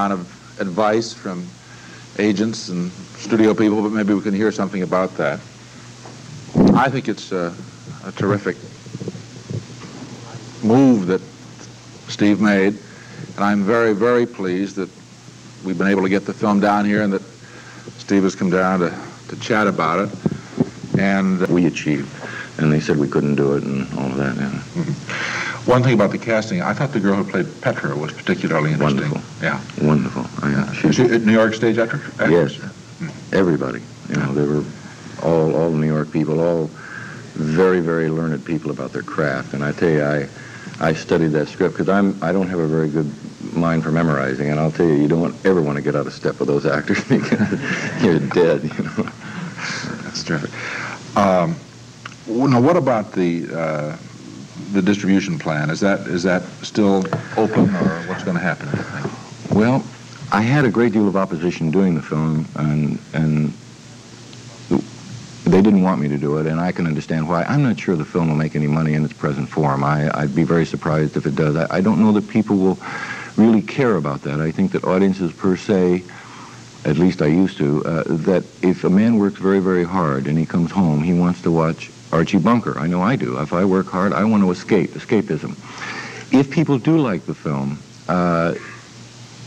of advice from agents and studio people, but maybe we can hear something about that. I think it's a, a terrific move that Steve made, and I'm very, very pleased that we've been able to get the film down here and that Steve has come down to, to chat about it. And uh, we achieved, and they said we couldn't do it and all of that. Yeah. Mm-hmm. One thing about the casting, I thought the girl who played Petra was particularly interesting. Wonderful. Yeah. Wonderful. Oh, yeah. She, she a New York stage actress? Yes. Everybody. You know, they were all all New York people, all very very learned people about their craft. And I tell you, I I studied that script because I'm I don't have a very good mind for memorizing, and I'll tell you, you don't ever want to get out of step with those actors because you're dead. You know. That's terrific. Um, well, now, what about the uh, the distribution plan? Is that is that still open, or what's going to happen? Well, I had a great deal of opposition doing the film, and and they didn't want me to do it, and I can understand why. I'm not sure the film will make any money in its present form. I, I'd be very surprised if it does. I, I don't know that people will really care about that. I think that audiences per se, at least I used to, uh, that if a man works very, very hard and he comes home, he wants to watch Archie Bunker. I know I do. If I work hard, I want to escape, escapism. If people do like the film, uh,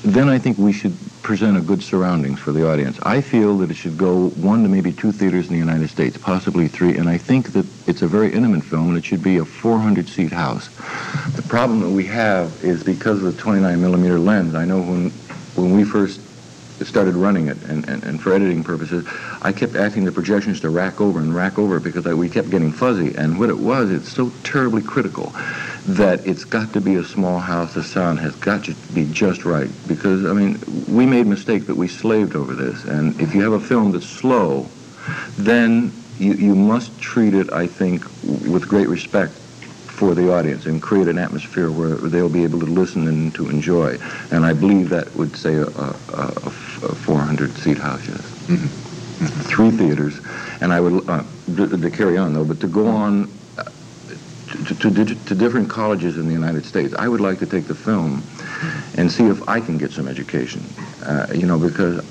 then I think we should present a good surroundings for the audience. I feel that it should go one to maybe two theaters in the United States, possibly three, and I think that it's a very intimate film and it should be a 400-seat house. The problem that we have is because of the 29 millimeter lens, I know when, when we first started running it and, and, and for editing purposes, I kept asking the projections to rack over and rack over because I, we kept getting fuzzy. And what it was, it's so terribly critical that it's got to be a small house. The sound has got to be just right because, I mean, we made mistakes, but we slaved over this. And if you have a film that's slow, then you, you must treat it, I think, with great respect for the audience and create an atmosphere where they'll be able to listen and to enjoy. And I believe that would say a, a, a, a 400-seat house, yes. Mm-hmm. Three theaters. And I would, uh, to, to carry on though, but to go on uh, to, to, to, to different colleges in the United States, I would like to take the film and see if I can get some education. Uh, you know, because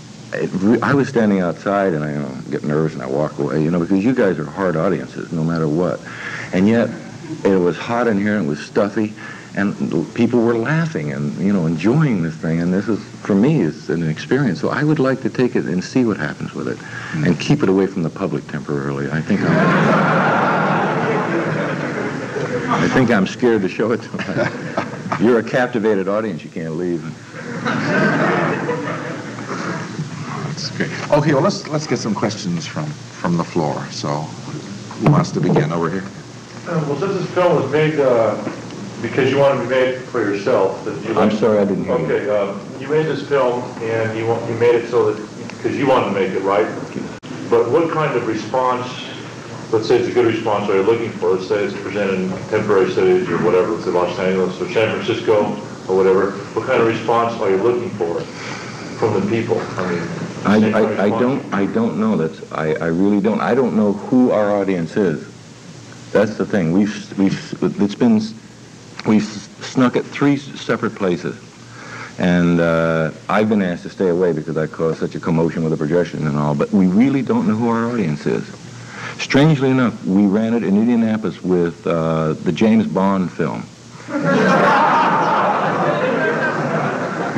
I was standing outside and I you know, get nervous and I walk away, you know, because you guys are hard audiences no matter what. And yet, it was hot in here it was stuffy and people were laughing and you know enjoying this thing and this is for me is an experience so i would like to take it and see what happens with it and mm. keep it away from the public temporarily i think i'm i think i'm scared to show it to them you're a captivated audience you can't leave That's great. Okay, well let's let's get some questions from from the floor. So, who wants to begin over here? Uh, Well, since this film was made uh, because you wanted to be made for yourself, that you... i'm sorry i didn't hear you Okay, uh, you made this film and you want, you made it so that, because you wanted to make it, right? But what kind of response, let's say it's a good response, are you looking for? Let's say it's presented in contemporary cities or whatever, let's say Los Angeles or San Francisco or whatever. What kind of response are you looking for from the people? I mean... I, same kind of I, I don't I don't know that's I, I really don't I don't know who our audience is. That's the thing. We've we've it's been we've snuck at three separate places, and uh, I've been asked to stay away because I caused such a commotion with the projection and all. But we really don't know who our audience is. Strangely enough, we ran it in Indianapolis with uh, the James Bond film.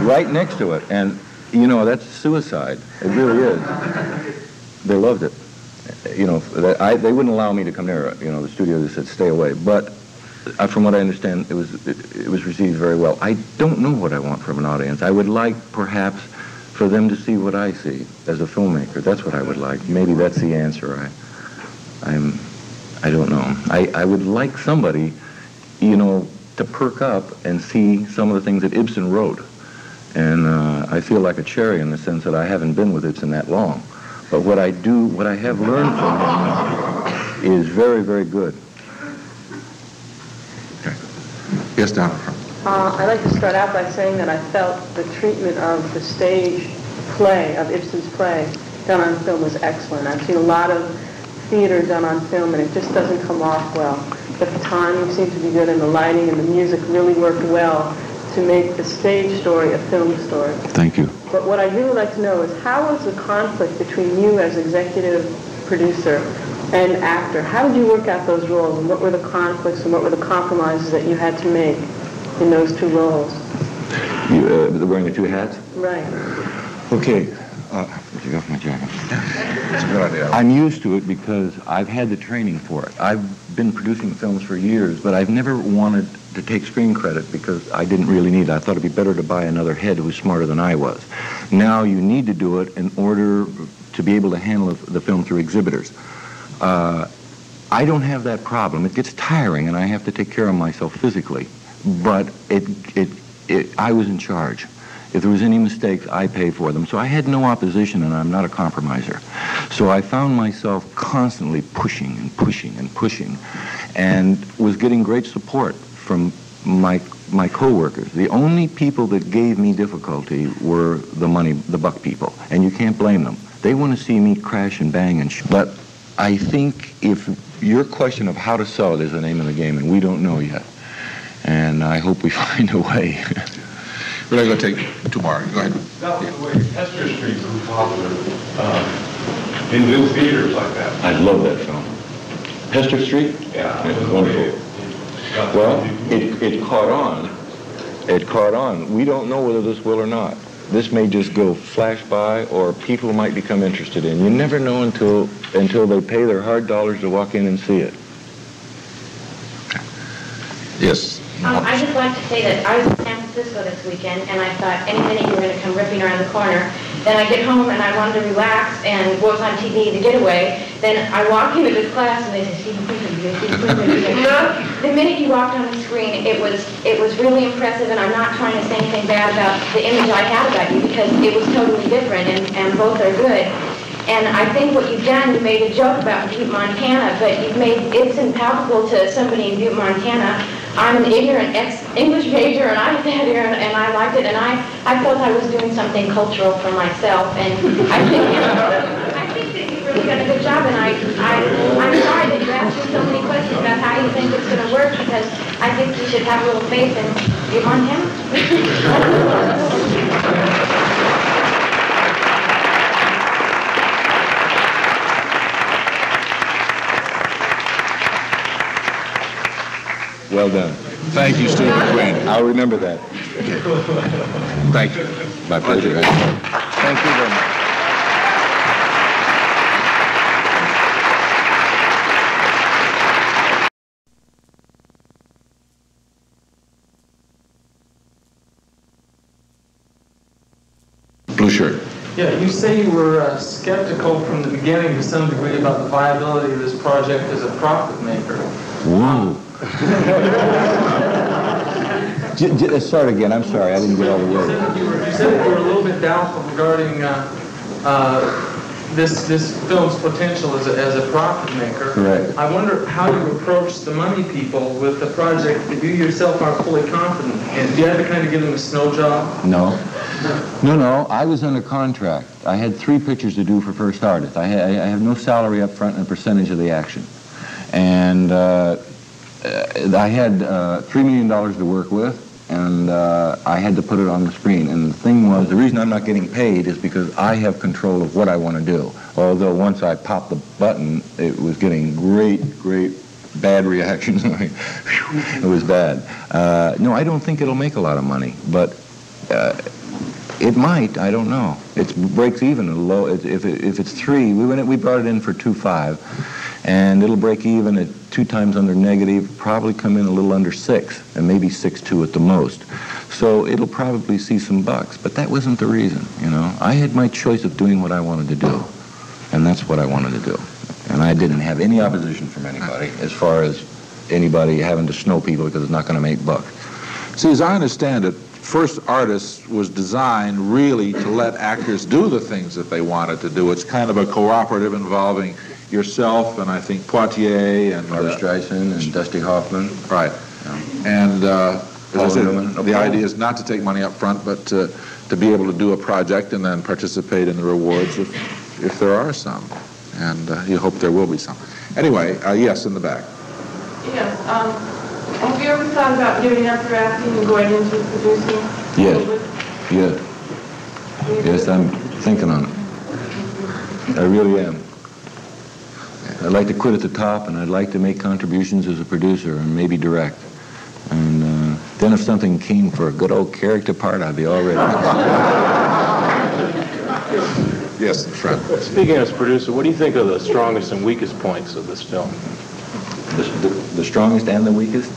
right next to it, and you know that's suicide. It really is. They loved it. You know, I, they wouldn't allow me to come near. You know, the studio just said stay away. But uh, from what I understand, it was it, it was received very well. I don't know what I want from an audience. I would like perhaps for them to see what I see as a filmmaker. That's what I would like. Maybe that's the answer. I, I'm, I don't know. I, I would like somebody, you know, to perk up and see some of the things that Ibsen wrote. And uh, I feel like a cherry in the sense that I haven't been with Ibsen that long. But what I do, what I have learned from him is very, very good. Yes, down in front. Uh, I'd like to start out by saying that I felt the treatment of the stage play, of Ibsen's play, done on film was excellent. I've seen a lot of theater done on film, and it just doesn't come off well. But the timing seemed to be good, and the lighting and the music really worked well to make the stage story a film story. Thank you. But what I'd really like to know is how was the conflict between you as executive producer and actor? How did you work out those roles, and what were the conflicts and what were the compromises that you had to make in those two roles? You, uh, wearing the two hats? Right. Okay. Uh, take off my jacket. It's a good idea. I'm used to it because I've had the training for it. I've been producing films for years, but I've never wanted to take screen credit because I didn't really need it. I thought it'd be better to buy another head who was smarter than I was. Now you need to do it in order to be able to handle the film through exhibitors. Uh, I don't have that problem. It gets tiring, and I have to take care of myself physically. But it, it, it, I was in charge. If there was any mistakes, I pay for them. So I had no opposition, and I'm not a compromiser. So I found myself constantly pushing and pushing and pushing, and was getting great support from my my coworkers. The only people that gave me difficulty were the money, the buck people, and you can't blame them. They want to see me crash and bang and sh- But I think if your question of how to sell it is the name of the game, and we don't know yet. And I hope we find a way. We're not going to take two more. Go ahead. That was the way Hester Street grew popular um, in new theaters like that. I love that film. Hester Street? Yeah. It was wonderful. way it Well, it, it caught on. It caught on. We don't know whether this will or not. This may just go flash by, or people might become interested in. You never know until until they pay their hard dollars to walk in and see it. Yes. Um, I'd just like to say that I was in San Francisco this weekend, and I thought any minute you were going to come ripping around the corner. Then I get home and I wanted to relax, and what was on TV, The Getaway. Then I walk into this class, and they say, Stephen Quinton, Stephen Quinton. The minute you walked on the screen, it was it was really impressive, and I'm not trying to say anything bad about the image I had about you, because it was totally different, and, and both are good. And I think what you've done, you made a joke about Butte, Montana, but you've made Ibsen palpable to somebody in Butte, Montana. I'm an ignorant ex-English major, and I sat here and, and I liked it, and I, I felt I was doing something cultural for myself, and I think, I think that you've really done a good job, and I, I, I'm sorry that you asked me so many questions about how you think it's going to work, because I think you should have a little faith in Butte, Montana. Well done. Thank you, Stephen Quinn. I'll remember that. Thank you. My pleasure. Thank you very much. Blue shirt. Yeah, you say you were uh, skeptical from the beginning to some degree about the viability of this project as a profit maker. Whoa. J- j- Start again. I'm sorry. I didn't get all the words. you said that you were a little bit doubtful regarding uh, uh, this this film's potential as a, as a profit maker. Correct. I wonder how you approach the money people with the project that you yourself aren't fully confident in. Do you have to kind of give them a snow job? No. No, no. I was under contract. I had three pictures to do for First Artist. I, had, I have no salary up front and a percentage of the action. And uh, I had uh, $3 million to work with, and uh, I had to put it on the screen. And the thing was, the reason I'm not getting paid is because I have control of what I want to do. Although once I popped the button, it was getting great, great bad reactions. it was bad. Uh, no, I don't think it'll make a lot of money, but uh, it might. I don't know. It breaks even at a low. If it, if it's three, we went. We brought it in for two five, and it'll break even at two times under negative. Probably come in a little under six, and maybe six two at the most. So it'll probably see some bucks. But that wasn't the reason. You know, I had my choice of doing what I wanted to do, and that's what I wanted to do. And I didn't have any opposition from anybody as far as anybody having to snow people because it's not going to make buck. See, as I understand it, First Artist was designed really to let actors do the things that they wanted to do. It's kind of a cooperative involving yourself and I think Poitier and Barbara uh, Streisand and Dusty Hoffman. Right. And uh, as I said, Newman. the Paul. idea is not to take money up front, but to, to be able to do a project and then participate in the rewards if, if there are some. And uh, you hope there will be some. Anyway, uh, yes, in the back. Yes, um, Have you ever thought about giving up your acting and going into producing? Yes. Yeah. Yes, I'm thinking on it. I really am. I'd like to quit at the top, and I'd like to make contributions as a producer and maybe direct. And uh, then if something came for a good old character part, I'd be all ready. Yes, Fred. Speaking as producer, what do you think are the strongest and weakest points of this film? The, the, the strongest and the weakest?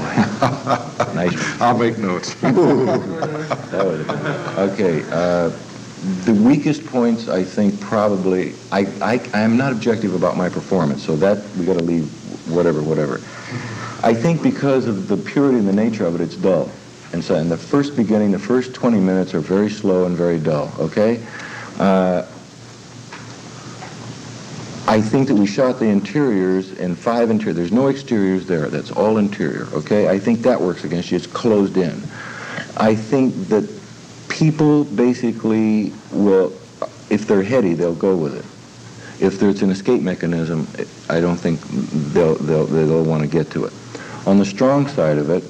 nice. I'll make notes. That would have been. Okay. Uh, the weakest points, I think, probably. I, I, I am not objective about my performance, so that we got to leave whatever, whatever. I think because of the purity and the nature of it, it's dull. And so in the first beginning, the first 20 minutes are very slow and very dull, okay? Uh, I think that we shot the interiors in five interiors. There's no exteriors there. That's all interior, okay? I think that works against you. It's closed in. I think that people basically will, if they're heady, they'll go with it. If there's an escape mechanism, I don't think they'll, they'll, they'll want to get to it. On the strong side of it,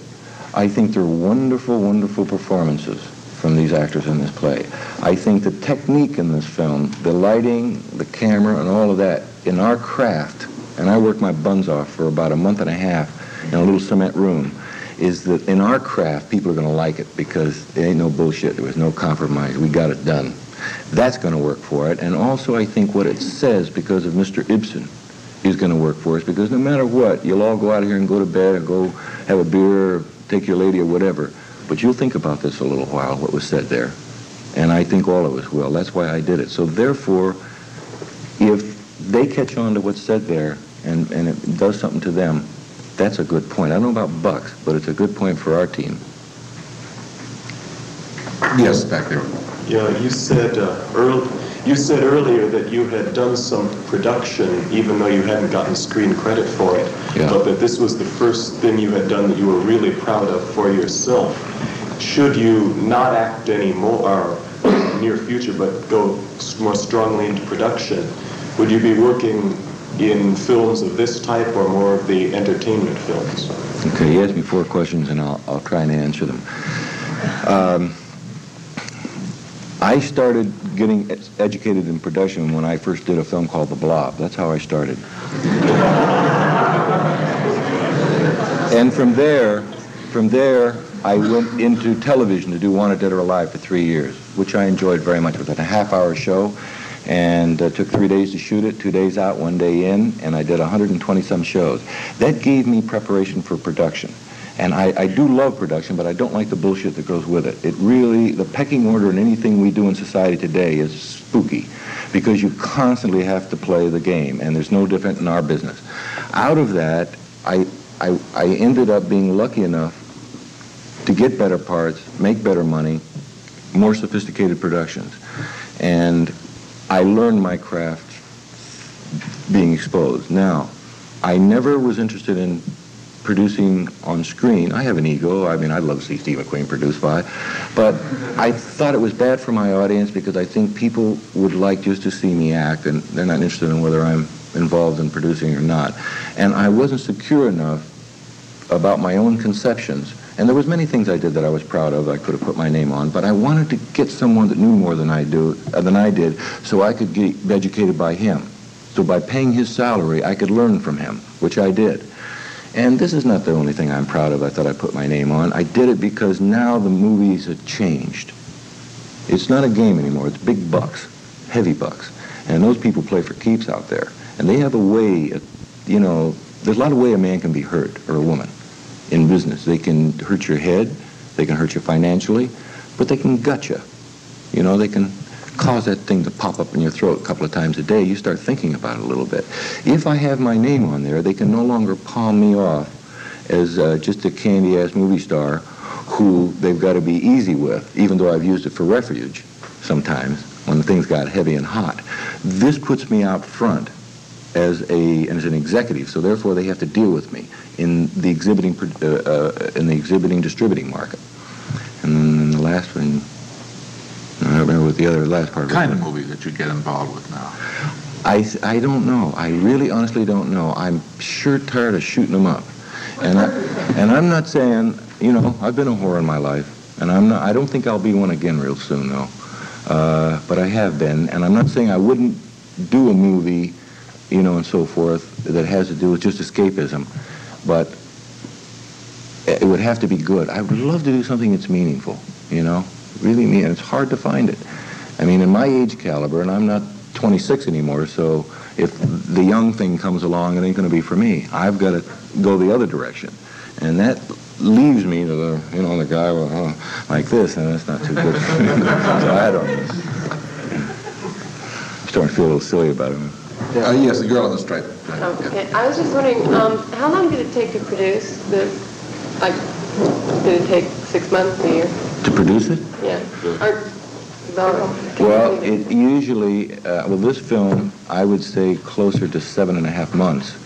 I think they're wonderful, wonderful performances from these actors in this play. I think the technique in this film, the lighting, the camera, and all of that, in our craft, and I worked my buns off for about a month and a half in a little cement room, is that in our craft, people are going to like it because there ain't no bullshit. There was no compromise. We got it done. That's going to work for it. And also, I think what it says, because of Mr. Ibsen, is going to work for us because no matter what, you'll all go out here and go to bed or go have a beer or take your lady or whatever. But you'll think about this a little while, what was said there. And I think all of us will. That's why I did it. So therefore, if they catch on to what's said there and, and it does something to them, that's a good point. I don't know about Bucks, but it's a good point for our team. Yes, back there. Yeah, you said uh, earl you said earlier that you had done some production, even though you hadn't gotten screen credit for it, Yeah. but that this was the first thing you had done that you were really proud of for yourself. Should you not act anymore, or in the near future, but go more strongly into production, would you be working in films of this type or more of the entertainment films? Okay, you asked me four questions, and I'll, I'll try and answer them. Um, I started getting educated in production when I first did a film called The Blob. That's how I started. and from there, from there, I went into television to do Wanted Dead or Alive for three years, which I enjoyed very much. It was a half-hour show, and uh, took three days to shoot it, two days out, one day in, and I did 120 some shows. That gave me preparation for production. And I, I do love production, but I don't like the bullshit that goes with it. It really, the pecking order in anything we do in society today is spooky because you constantly have to play the game, and there's no different in our business. Out of that, I, I, I ended up being lucky enough to get better parts, make better money, more sophisticated productions. And I learned my craft being exposed. Now, I never was interested in producing on screen. I have an ego. I mean, I'd love to see Steve McQueen produced by. But I thought it was bad for my audience because I think people would like just to see me act, and they're not interested in whether I'm involved in producing or not. And I wasn't secure enough about my own conceptions. And there was many things I did that I was proud of. I could have put my name on, but I wanted to get someone that knew more than I do uh, than I did, so I could get educated by him. So by paying his salary, I could learn from him, which I did. And this is not the only thing I'm proud of. I thought I put my name on. I did it because now the movies have changed. It's not a game anymore. It's big bucks, heavy bucks, and those people play for keeps out there. And they have a way, of, you know, there's a lot of way a man can be hurt or a woman in business. They can hurt your head, they can hurt you financially, but they can gut you. You know, they can cause that thing to pop up in your throat a couple of times a day. You start thinking about it a little bit. If I have my name on there, they can no longer palm me off as uh, just a candy-ass movie star who they've got to be easy with, even though I've used it for refuge sometimes when things got heavy and hot. This puts me out front as a as an executive, so therefore they have to deal with me in the exhibiting uh, uh, in the exhibiting distributing market. And then the last one, I don't remember what the other last part. Kind of movies that you get involved with now. I I don't know. I really honestly don't know. I'm sure tired of shooting them up. And, I, and I'm not saying, you know, I've been a whore in my life, and I'm not, I don't think I'll be one again real soon, though. Uh, but I have been, and I'm not saying I wouldn't do a movie, you know, and so forth, that has to do with just escapism, but it would have to be good. I would love to do something that's meaningful, you know, really mean, and it's hard to find it. I mean, in my age caliber, and I'm not 26 anymore, so if the young thing comes along, it ain't going to be for me. I've got to go the other direction. And that leaves me to the, you know, the guy with, like this, and that's not too good so I don't. I'm starting to feel a little silly about it. Uh, yes, the girl on the stripe. Okay, I was just wondering, um, how long did it take to produce the, like, did it take six months, a year? To produce it? Yeah. Or, Well, it usually, uh, well, this film, I would say closer to seven and a half months,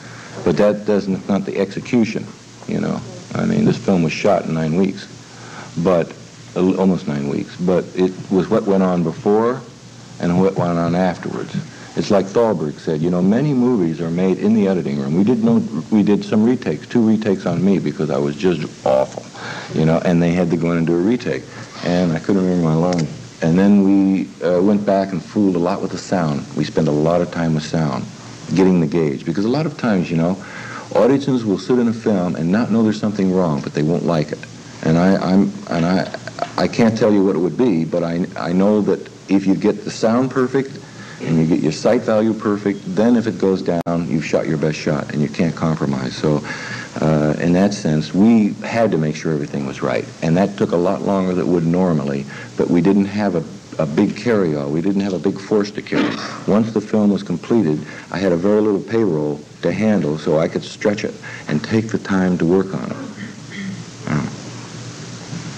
but that doesn't, not the execution, you know. I mean, this film was shot in nine weeks, but, uh, almost nine weeks, but it was what went on before and what went on afterwards. It's like Thalberg said, you know, many movies are made in the editing room. We did no, we did some retakes, two retakes on me because I was just awful, you know, and they had to go in and do a retake, and I couldn't remember my lines. And then we uh, went back and fooled a lot with the sound. We spent a lot of time with sound, getting the gauge. Because a lot of times, you know, audiences will sit in a film and not know there's something wrong, but they won't like it. And I, I'm, and I, I can't tell you what it would be, but I, I know that if you get the sound perfect and you get your sight value perfect, then if it goes down, you've shot your best shot and you can't compromise. So uh, in that sense, we had to make sure everything was right. And that took a lot longer than it would normally, but we didn't have a, a big carry-all. We didn't have a big force to carry. Once the film was completed, I had a very little payroll to handle so I could stretch it and take the time to work on it.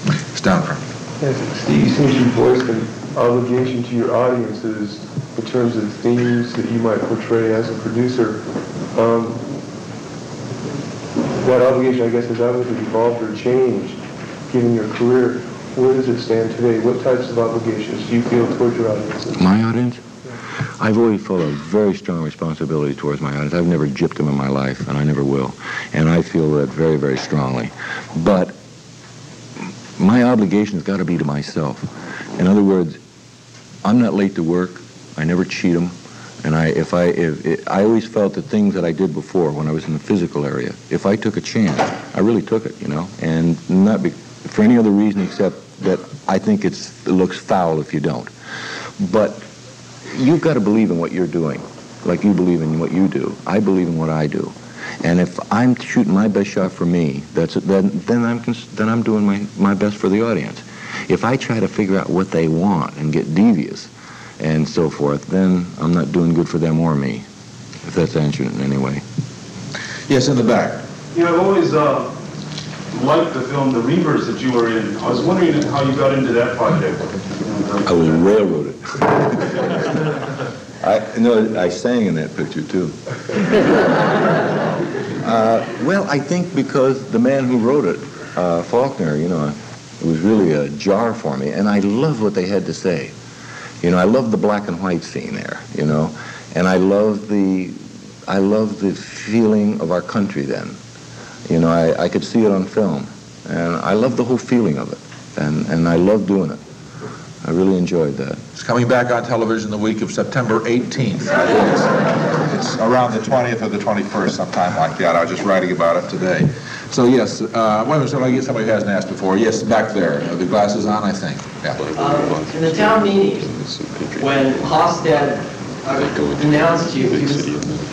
It's down from. Yes, Steve, since you voiced an obligation to your audiences in terms of the themes that you might portray as a producer, um, that obligation, I guess, has obviously evolved or changed given your career. Where does it stand today? What types of obligations do you feel towards your audience? My audience? I've always felt a very strong responsibility towards my audience. I've never gypped them in my life, and I never will. And I feel that very, very strongly. But my obligation's got to be to myself. In other words, I'm not late to work. I never cheat them. And I, if I, if, it, I always felt the things that I did before when I was in the physical area. If I took a chance, I really took it, you know, and not be, for any other reason except that I think it's, it looks foul if you don't. But you've got to believe in what you're doing, like you believe in what you do. I believe in what I do. And if I'm shooting my best shot for me, that's then then I'm then I'm doing my, my best for the audience. If I try to figure out what they want and get devious and so forth, then I'm not doing good for them or me. If that's answering it in any way. Yes, in the back. You know, I've always uh, liked the film The Reivers that you were in. I was wondering how you got into that project. I was railroaded. I no, I sang in that picture too. Uh, well, I think because the man who wrote it, uh, Faulkner, you know, it was really a jar for me, and I love what they had to say. You know, I love the black and white scene there. You know, and I love the, I love the feeling of our country then. You know, I, I could see it on film, and I love the whole feeling of it, and and I love doing it. I really enjoyed that. It's coming back on television the week of September 18th. I think it's, it's around the 20th or the 21st, sometime like that. I was just writing about it today. So yes, uh, wait a minute, somebody, somebody hasn't asked before. Yes, back there. Are the glasses on, I think. Yeah. Um, in the town meeting, when Hofstad uh, announced you, he was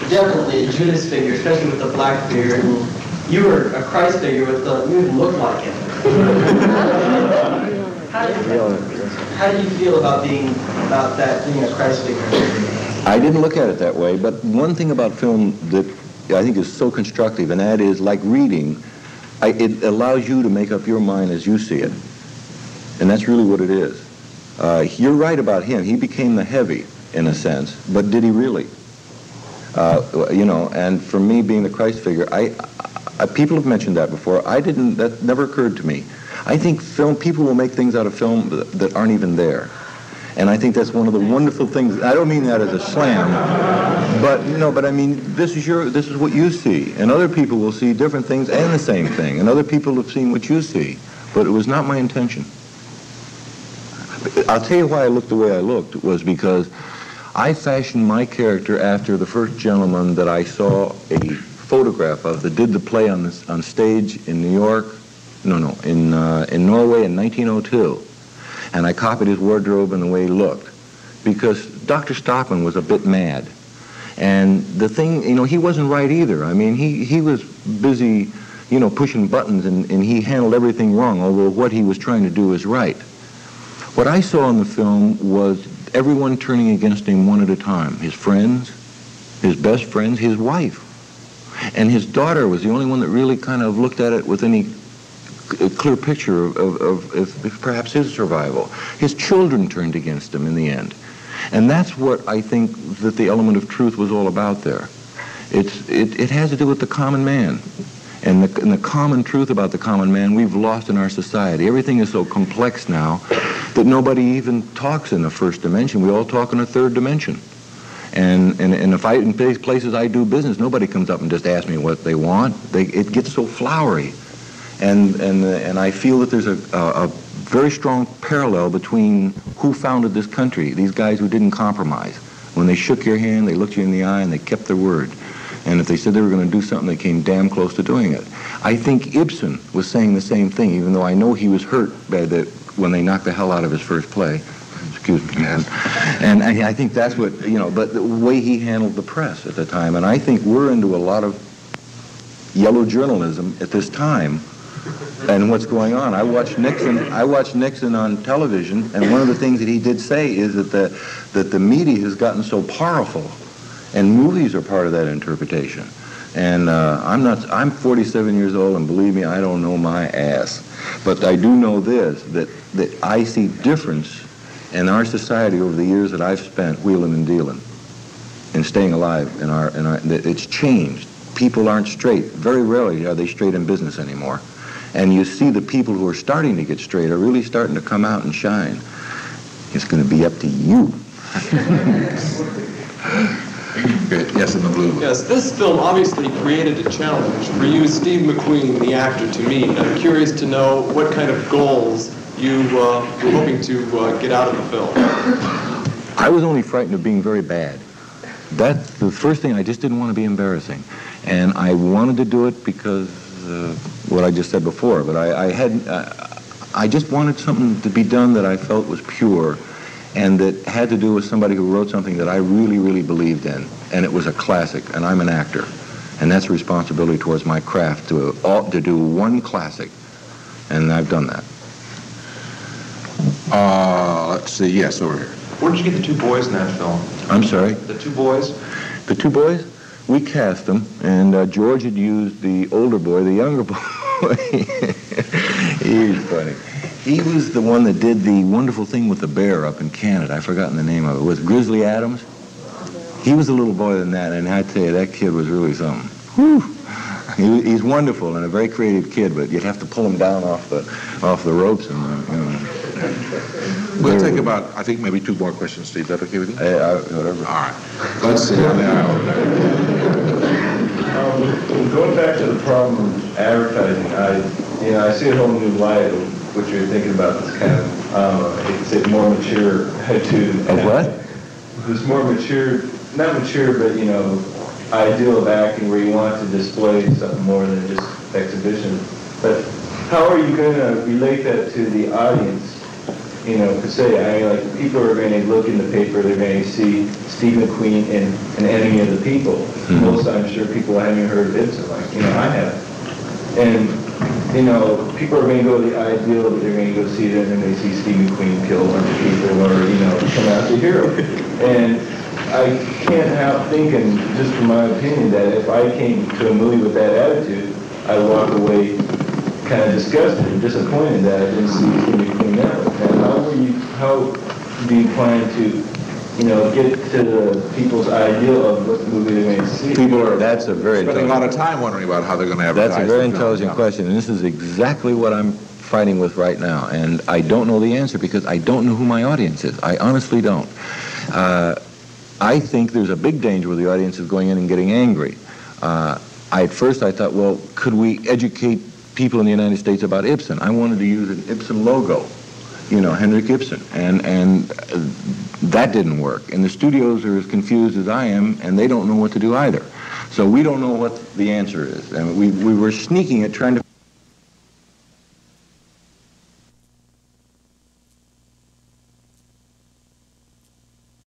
definitely a Judas figure, especially with the black beard. You were a Christ figure with the, you didn't look like it. how, did, how did you feel about being, about that, being a Christ figure? I didn't look at it that way, but one thing about film that I think is so constructive, and that is like reading, I, it allows you to make up your mind as you see it. And that's really what it is. Uh, you're right about him. He became the heavy, in a sense, but did he really? Uh, you know, and for me being the Christ figure, I, I, people have mentioned that before. I didn't, that never occurred to me. I think film, people will make things out of film that, that aren't even there. And I think that's one of the wonderful things. I don't mean that as a slam, but no, but I mean this is your this is what you see, and other people will see different things and the same thing, and other people have seen what you see. But it was not my intention. I'll tell you why I looked the way I looked was because I fashioned my character after the first gentleman that I saw a photograph of that did the play on this, on stage in New York, no, no, in uh, in Norway in 1902, and I copied his wardrobe and the way he looked, because Dr. Stockman was a bit mad, and the thing, you know, he wasn't right either. I mean, he he was busy, you know, pushing buttons, and, and he handled everything wrong. Although what he was trying to do was right. What I saw in the film was everyone turning against him one at a time. His friends, his best friends, his wife. And his daughter was the only one that really kind of looked at it with any c- clear picture of, of, of, of, of perhaps his survival. His children turned against him in the end. And that's what I think that the element of truth was all about there. It's, it, it has to do with the common man. And the, and the common truth about the common man we've lost in our society. Everything is so complex now that nobody even talks in the first dimension. We all talk in a third dimension. And, and, and if I, in places I do business, nobody comes up and just asks me what they want. They, it gets so flowery. And, and, and I feel that there's a, a, a very strong parallel between who founded this country, these guys who didn't compromise. When they shook your hand, they looked you in the eye, and they kept their word. And if they said they were going to do something, they came damn close to doing it. I think Ibsen was saying the same thing, even though I know he was hurt by the, when they knocked the hell out of his first play. Excuse me, man. And I, I think that's what, you know, but the way he handled the press at the time. And I think we're into a lot of yellow journalism at this time and what's going on. I watched Nixon. I watched Nixon on television, and one of the things that he did say is that the that the media has gotten so powerful, and movies are part of that interpretation. And uh, I'm not. I'm 47 years old, and believe me, I don't know my ass. But I do know this: that that I see difference in our society over the years that I've spent wheeling and dealing, and staying alive in our in our. It's changed. People aren't straight. Very rarely are they straight in business anymore. And you see the people who are starting to get straight are really starting to come out and shine. It's going to be up to you. Yes, in the blue. Yes, this film obviously created a challenge for you, Steve McQueen, the actor, to meet. I'm curious to know what kind of goals you uh, were hoping to uh, get out of the film. I was only frightened of being very bad. That's the first thing. I just didn't want to be embarrassing, and I wanted to do it because uh, what I just said before. But I, I had, uh, I just wanted something to be done that I felt was pure, and that had to do with somebody who wrote something that I really, really believed in, and it was a classic. And I'm an actor, and that's a responsibility towards my craft to all, to do one classic, and I've done that. Uh, let's see. Yes, over here. Where did you get the two boys in that film? I'm sorry. The two boys? The two boys, we cast them, and uh, George had used the older boy, the younger boy. He's funny. He was the one that did the wonderful thing with the bear up in Canada. I've forgotten the name of it. Was Grizzly Adams? He was a little boy than that, and I tell you, that kid was really something. Whew. He, he's wonderful and a very creative kid, but you'd have to pull him down off the off the ropes and uh, you know. We'll take about, I think, maybe two more questions, Steve. Is that okay with you? Uh, whatever. All right. Let's see. on the aisle. Um, Going back to the problem of advertising, I, you know, I see a whole new light of what you're thinking about this kind of, um, I hate to say more mature attitude. Of what? This more mature, not mature, but, you know, ideal of acting where you want to display something more than just exhibition. But how are you going to relate that to the audience? You know, to say, I mean, like, people are going to look in the paper, they're going to see Steve McQueen in an enemy of the people. Hmm. Most, I'm sure people haven't heard of Ibsen, like, you know, I have. And, you know, people are going to go to the ideal, that they're going to go see it, and they see Steve McQueen kill a bunch of people, or, you know, come out the hero. And I can't help thinking, just from my opinion, that if I came to a movie with that attitude, I'd walk away kind of disgusted and disappointed that I didn't see Steve McQueen were you, how do you plan to, you know, get to the people's ideal of what the movie they're going to see? People are. That's a very Spending a lot intelligent. of time wondering about how they're going to advertise. That's a very the film, intelligent question, and this is exactly what I'm fighting with right now, and I don't know the answer because I don't know who my audience is. I honestly don't. Uh, I think there's a big danger where the audience is going in and getting angry. Uh, I, at first I thought, well, could we educate people in the United States about Ibsen? I wanted to use an Ibsen logo, you know, Henrik Ibsen, and and that didn't work. And the studios are as confused as I am, and they don't know what to do either. So we don't know what the answer is, and we, we were sneaking at trying to